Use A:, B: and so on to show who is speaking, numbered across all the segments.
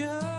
A: Just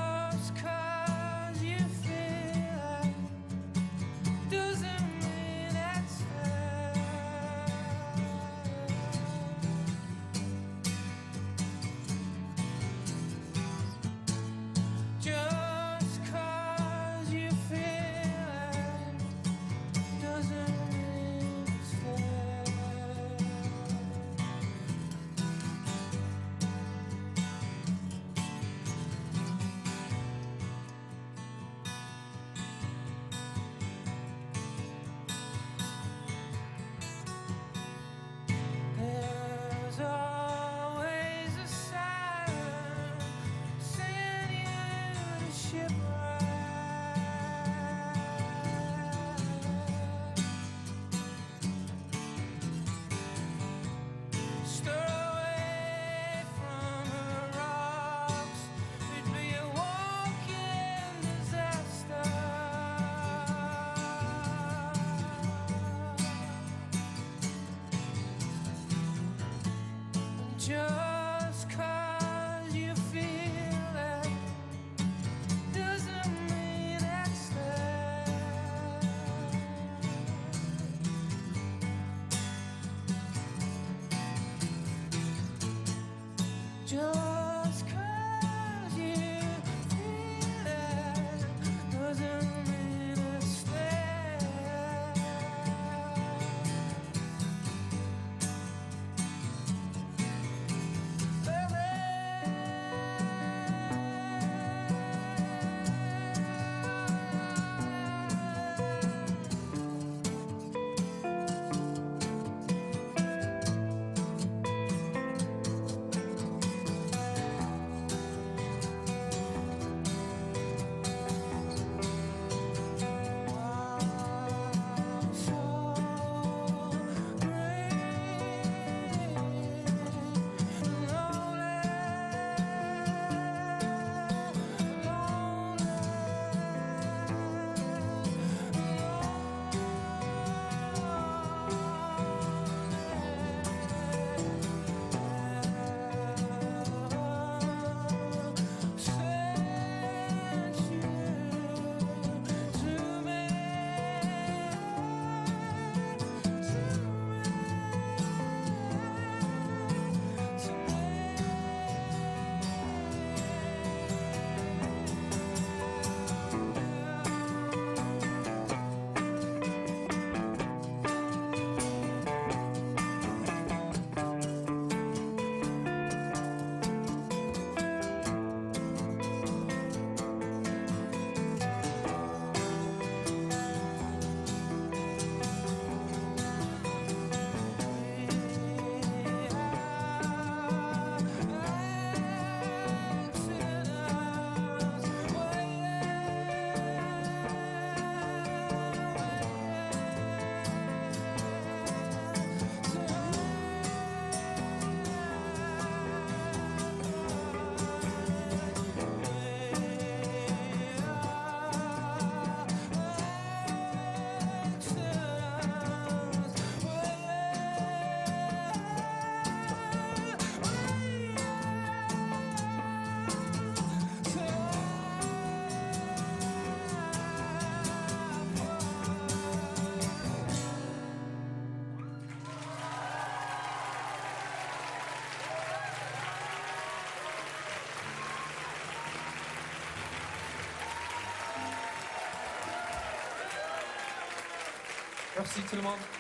B: Merci tout le monde.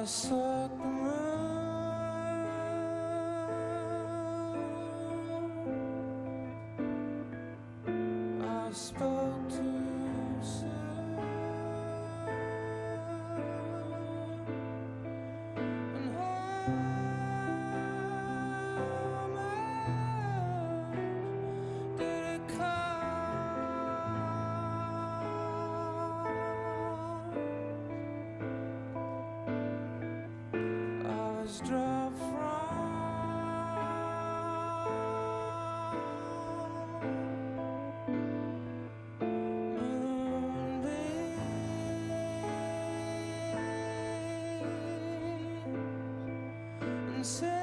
A: I suck moonbeams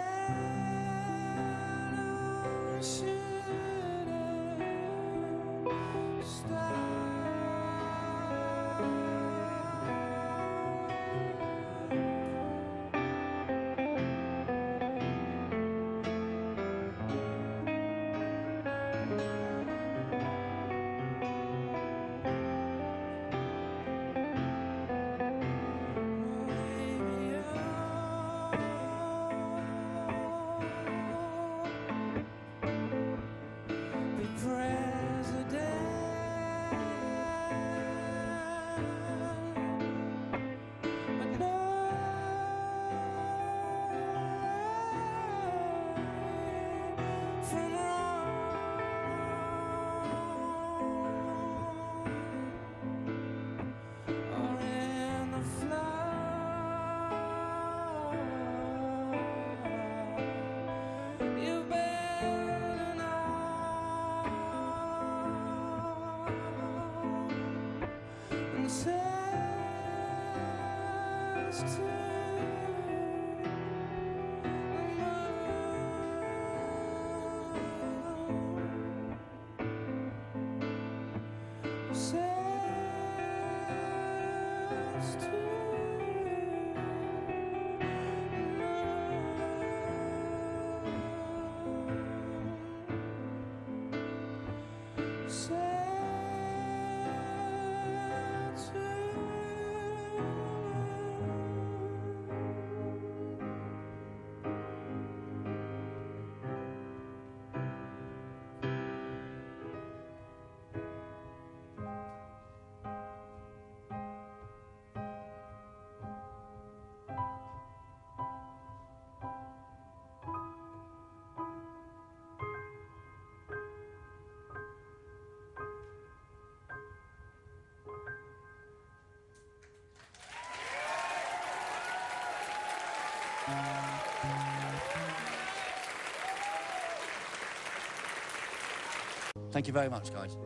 A: Thank you very much, guys.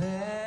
C: Let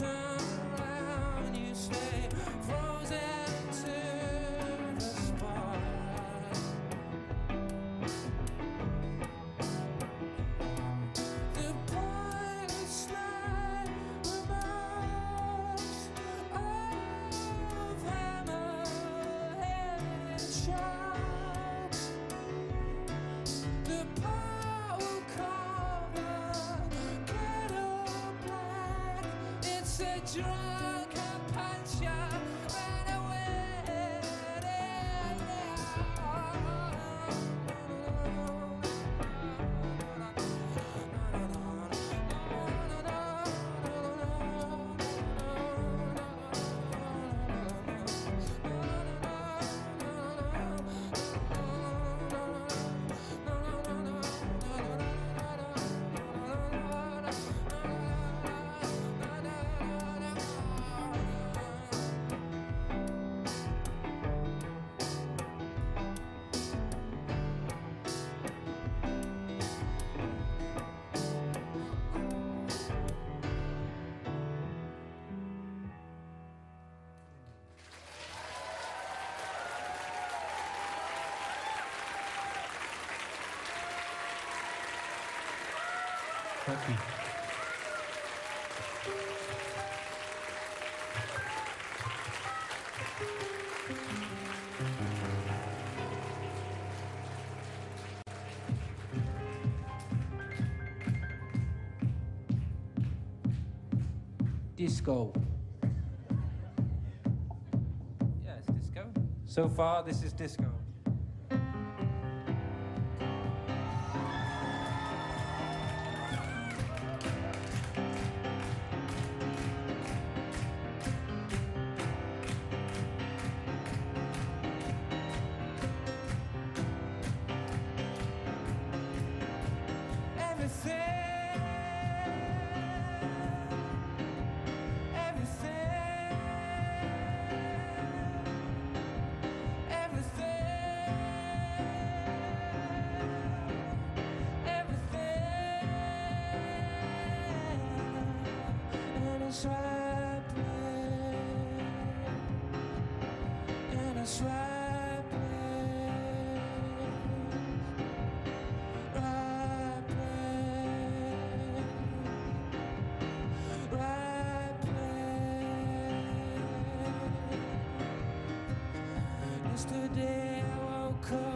A: When It's
B: Thank you.
D: Disco.
E: Yeah, it's disco. So far, this is disco.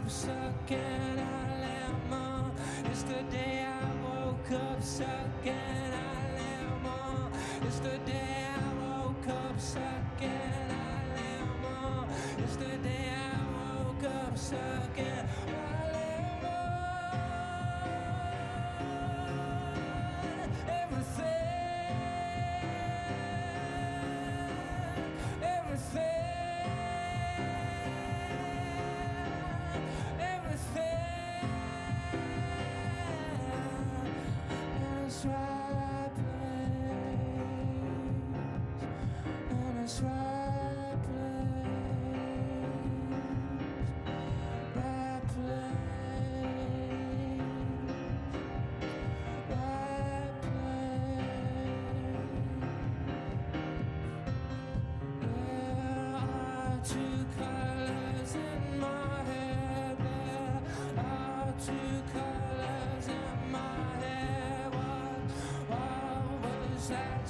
A: Woke up stuck in a lemon. Yesterday I woke up stuck in a lemon. Yesterday I woke up stuck in a lemon. Yesterday I woke up stuck And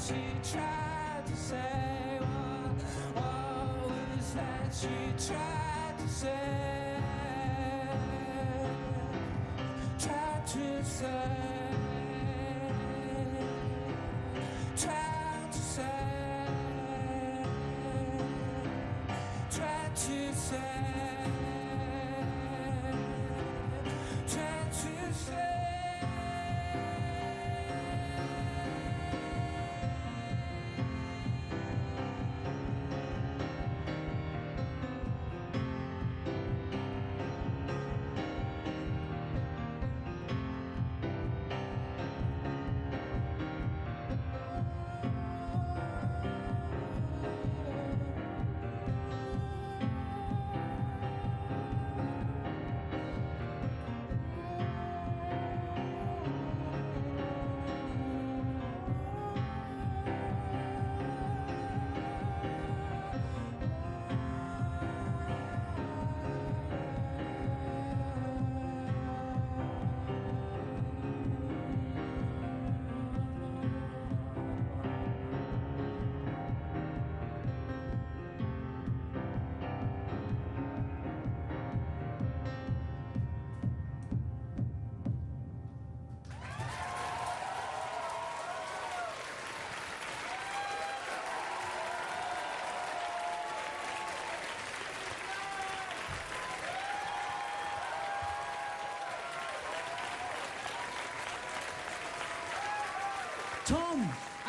A: she tried to say? What, what was that tried to say? Tried to say.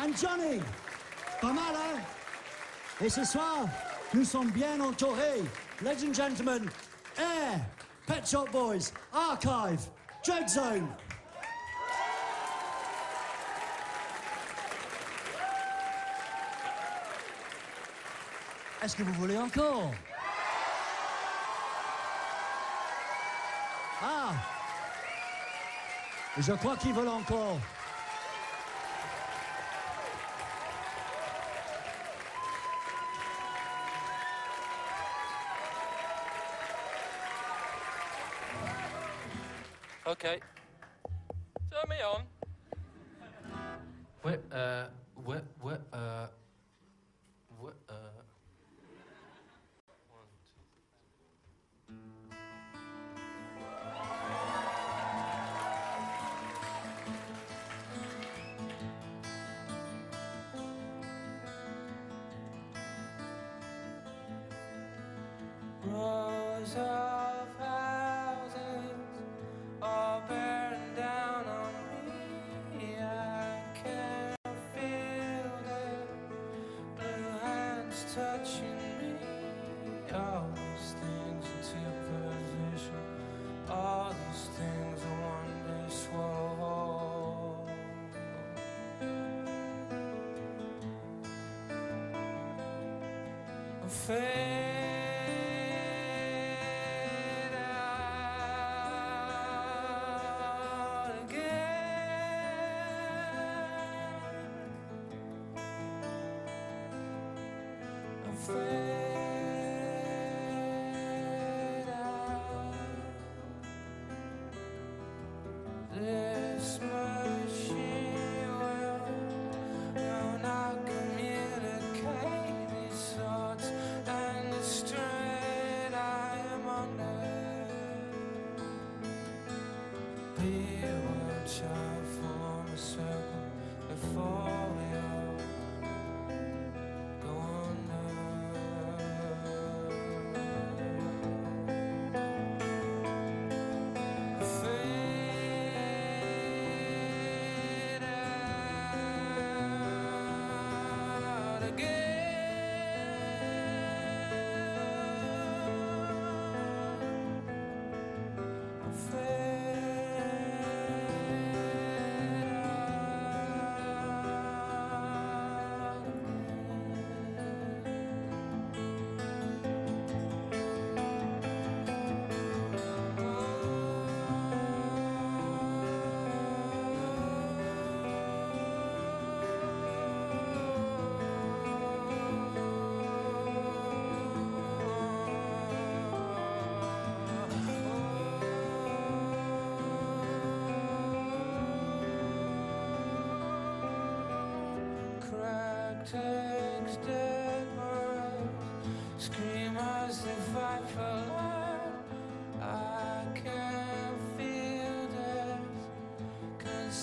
D: And Johnny. Pas mal, hein? Et ce soir, nous sommes bien entourés. Ladies and gentlemen, Air, Pet Shop Boys, Archive, Drag Zone. Est-ce que vous voulez encore? Ah Je crois qu'ils veulent encore.
E: Okay. Turn me on.
B: What, uh, what, ouais, euh, ouais, euh. One,
A: Fade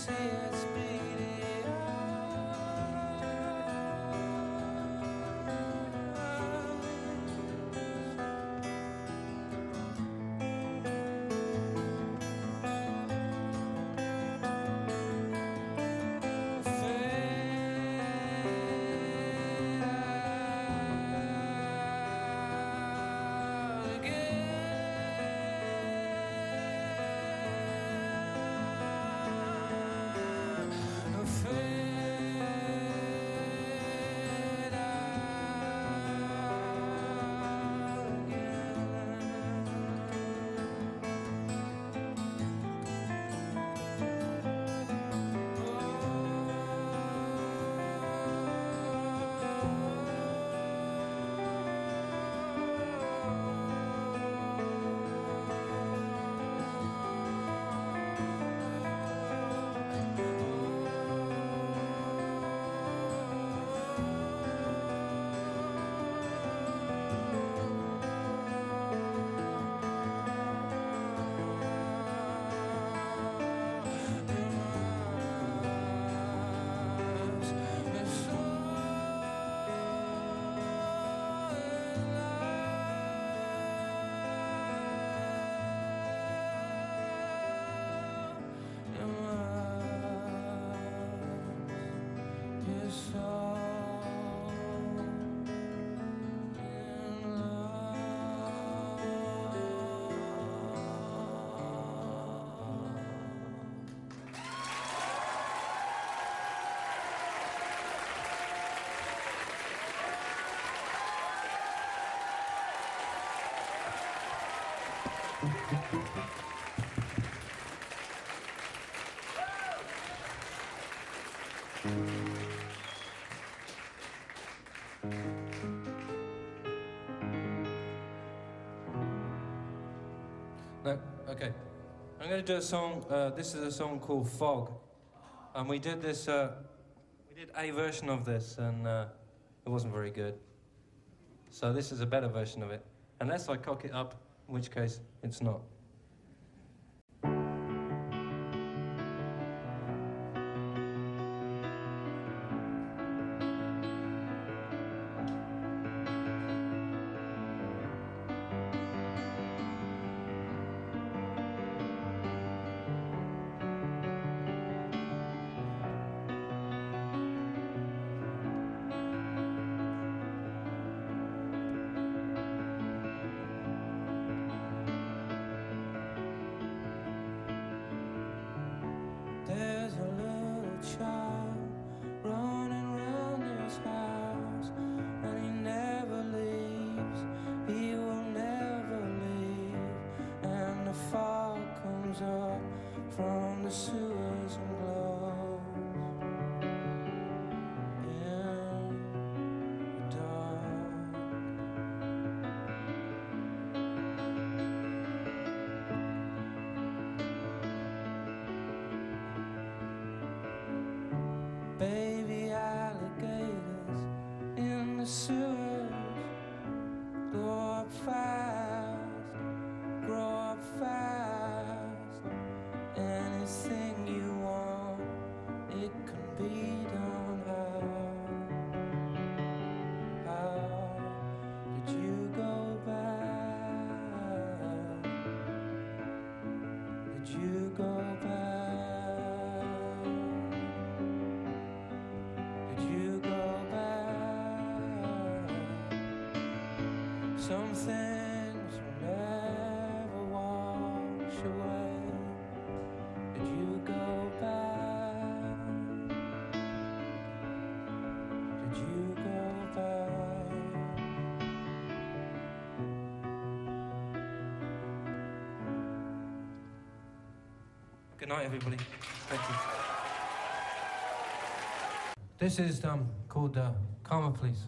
A: see its
E: okay. I'm going to do a song. Uh, this is a song called Fog, and we did this. Uh, we did a version of this, and uh, it wasn't very good. So this is a better version of it, unless I cock it up, in which case it's not.
A: Things will never wash away. Did you go back? Did you go back?
E: Good night, everybody. Thank you. This is um, called uh, Karma
A: Police.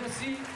A: Merci.